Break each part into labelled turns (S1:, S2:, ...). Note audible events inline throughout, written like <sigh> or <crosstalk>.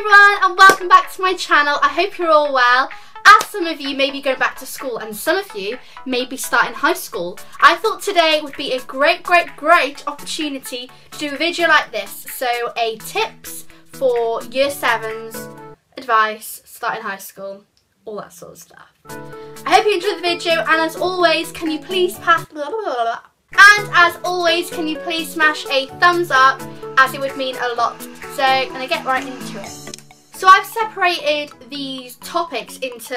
S1: everyone and welcome back to my channel. I hope you're all well. As some of you may be going back to school and some of you may be starting high school, I thought today would be a great, great, great opportunity to do a video like this. So a tips for year 7s, advice, starting high school, all that sort of stuff. I hope you enjoyed the video and as always, can you please pass... Blah, blah, blah, and as always, can you please smash a thumbs up as it would mean a lot. So I'm going to get right into it. So I've separated these topics into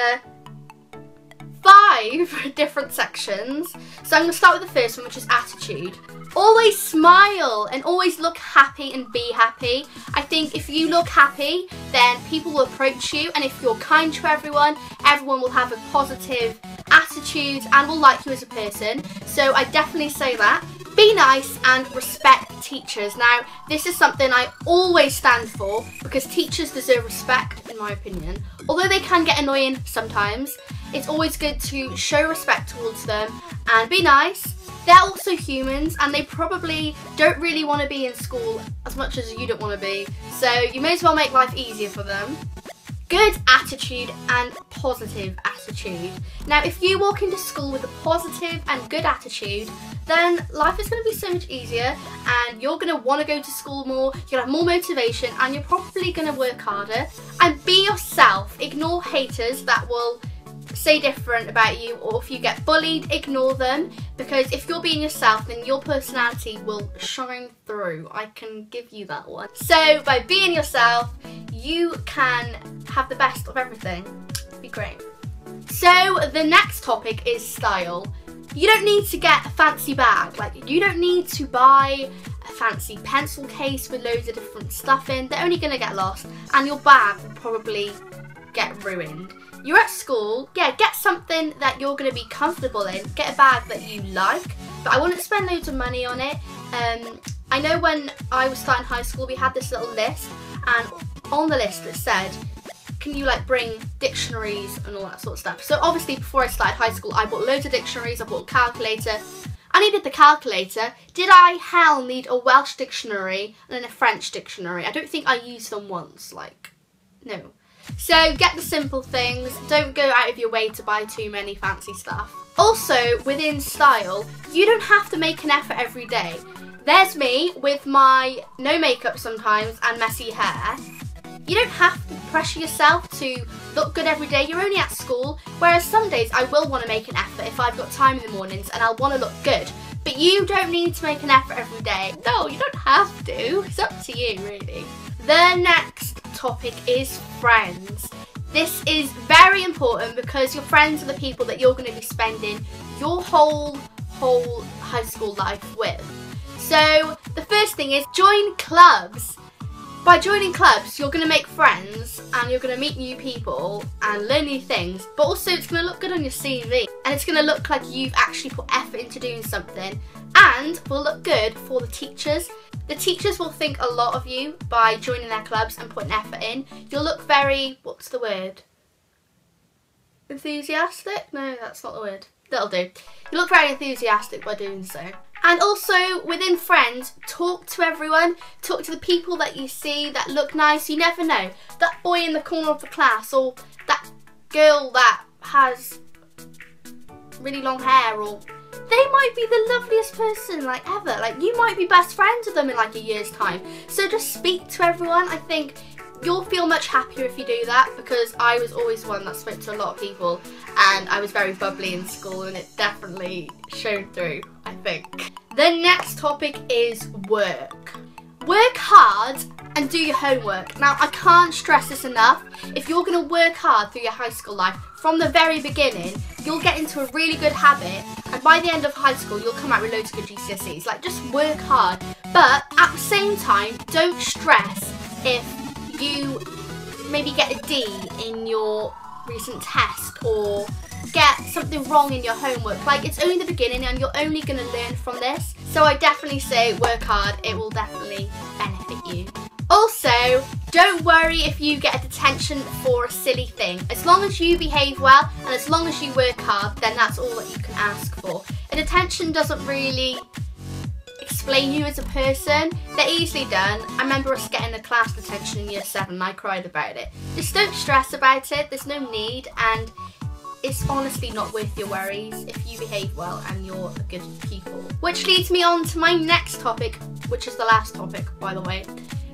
S1: five <laughs> different sections. So I'm going to start with the first one, which is attitude. Always smile and always look happy and be happy. I think if you look happy, then people will approach you. And if you're kind to everyone, everyone will have a positive attitude and will like you as a person. So I definitely say that. Be nice and respect teachers. Now, this is something I always stand for because teachers deserve respect, in my opinion. Although they can get annoying sometimes, it's always good to show respect towards them and be nice. They're also humans and they probably don't really want to be in school as much as you don't want to be. So you may as well make life easier for them good attitude and positive attitude. Now, if you walk into school with a positive and good attitude, then life is going to be so much easier and you're going to want to go to school more, you'll have more motivation and you're probably going to work harder. And be yourself. Ignore haters that will say different about you or if you get bullied, ignore them because if you're being yourself then your personality will shine through. I can give you that one. So by being yourself, you can have the best of everything. Be great. So the next topic is style. You don't need to get a fancy bag. Like you don't need to buy a fancy pencil case with loads of different stuff in. They're only going to get lost and your bag will probably get ruined. You're at school, yeah, get something that you're going to be comfortable in. Get a bag that you like, but I wouldn't spend loads of money on it. Um, I know when I was starting high school, we had this little list, and on the list it said, can you like bring dictionaries and all that sort of stuff. So obviously before I started high school, I bought loads of dictionaries, I bought a calculator. I needed the calculator. Did I hell need a Welsh dictionary and then a French dictionary? I don't think I used them once, like, no. So get the simple things, don't go out of your way to buy too many fancy stuff. Also, within style, you don't have to make an effort every day. There's me with my no makeup sometimes and messy hair. You don't have to pressure yourself to look good every day. You're only at school. Whereas some days I will want to make an effort if I've got time in the mornings and I'll want to look good. But you don't need to make an effort every day. No, you don't have to. It's up to you, really. The next topic is friends. This is very important because your friends are the people that you're going to be spending your whole, whole high school life with. So the first thing is join clubs. By joining clubs, you're going to make friends and you're going to meet new people and learn new things, but also it's going to look good on your CV and it's going to look like you've actually put effort into doing something and will look good for the teachers. The teachers will think a lot of you by joining their clubs and putting effort in. You'll look very, what's the word? Enthusiastic? No, that's not the word. That'll do. You look very enthusiastic by doing so. And also, within friends, talk to everyone. Talk to the people that you see that look nice. You never know. That boy in the corner of the class or that girl that has really long hair or they might be the loveliest person like ever. Like you might be best friends with them in like a year's time. So just speak to everyone. I think you'll feel much happier if you do that because I was always one that spoke to a lot of people and I was very bubbly in school and it definitely showed through, I think. The next topic is work. Work hard and do your homework. Now, I can't stress this enough. If you're going to work hard through your high school life, from the very beginning, you'll get into a really good habit and by the end of high school, you'll come out with loads of good GCSEs. Like, just work hard. But at the same time, don't stress if you maybe get a D in your recent test or get something wrong in your homework. Like, it's only the beginning and you're only going to learn from this. So I definitely say work hard. It will definitely benefit you. Also, don't worry if you get a detention for a silly thing. As long as you behave well and as long as you work hard, then that's all that you can ask for. A detention doesn't really explain you as a person, they're easily done. I remember us getting a class detention in year seven and I cried about it. Just don't stress about it, there's no need and it's honestly not worth your worries if you behave well and you're a good pupil. Which leads me on to my next topic, which is the last topic by the way.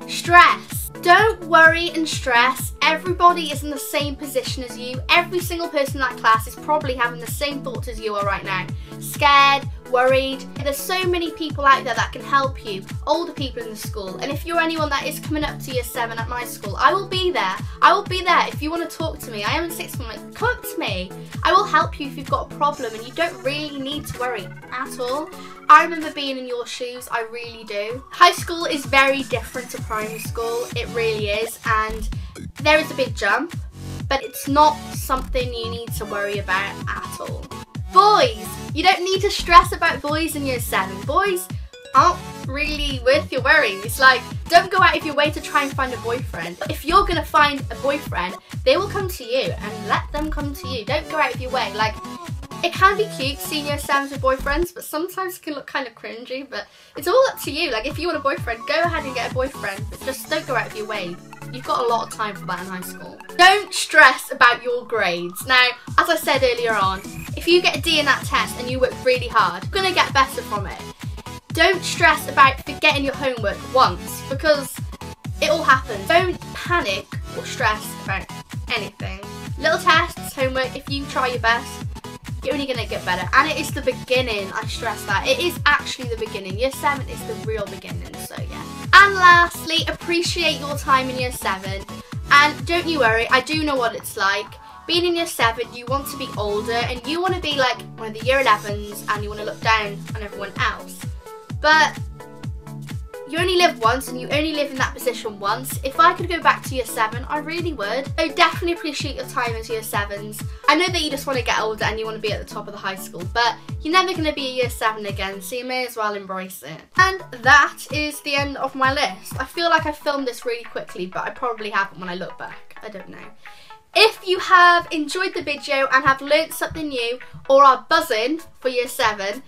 S1: Stress. Don't worry and stress. Everybody is in the same position as you. Every single person in that class is probably having the same thoughts as you are right now. Scared, worried. There's so many people out there that can help you, older people in the school. And if you're anyone that is coming up to year seven at my school, I will be there. I will be there if you want to talk to me. I am in sixth form, like, come up to me. I will help you if you've got a problem and you don't really need to worry at all. I remember being in your shoes, I really do. High school is very different to primary school, it really is, and there is a big jump, but it's not something you need to worry about at all. Boys, you don't need to stress about boys in year seven. Boys aren't really worth your worries. Like, don't go out of your way to try and find a boyfriend. If you're gonna find a boyfriend, they will come to you and let them come to you. Don't go out of your way. Like, it can be cute seeing your Sams with boyfriends, but sometimes it can look kind of cringy, but it's all up to you. Like, if you want a boyfriend, go ahead and get a boyfriend, but just don't go out of your way. You've got a lot of time for that in high school. Don't stress about your grades. Now, as I said earlier on, if you get a D in that test and you work really hard, you're gonna get better from it. Don't stress about forgetting your homework once, because it all happens. Don't panic or stress about anything. Little tests, homework, if you try your best, you're only to get better. And it is the beginning, I stress that. It is actually the beginning. Year 7 is the real beginning, so yeah. And lastly, appreciate your time in year 7. And don't you worry, I do know what it's like. Being in year 7, you want to be older and you want to be like one of the year 11s and you want to look down on everyone else. But you only live once and you only live in that position once. If I could go back to year seven, I really would. I definitely appreciate your time as year sevens. I know that you just want to get older and you want to be at the top of the high school, but you're never going to be a year seven again, so you may as well embrace it. And that is the end of my list. I feel like I filmed this really quickly, but I probably haven't when I look back. I don't know. If you have enjoyed the video and have learnt something new or are buzzing for year 7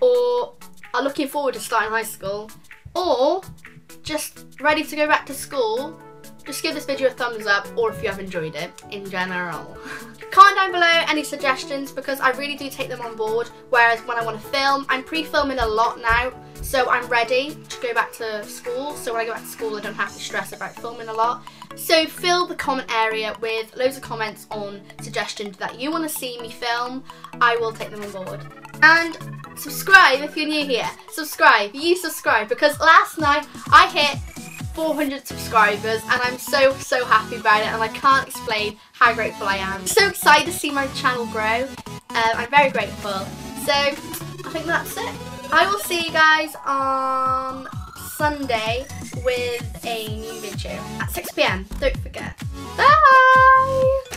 S1: or are looking forward to starting high school, or just ready to go back to school, just give this video a thumbs up or if you have enjoyed it in general. <laughs> Comment down below any suggestions because I really do take them on board. Whereas when I want to film, I'm pre-filming a lot now. So I'm ready to go back to school. So when I go back to school, I don't have to stress about filming a lot. So fill the comment area with loads of comments on suggestions that you want to see me film. I will take them on board. And subscribe if you're new here. Subscribe, you subscribe because last night I hit 400 subscribers and I'm so so happy about it and I can't explain how grateful I am. So excited to see my channel grow. Um, I'm very grateful. So I think that's it. I will see you guys on Sunday with a new video at 6pm. Don't forget. Bye!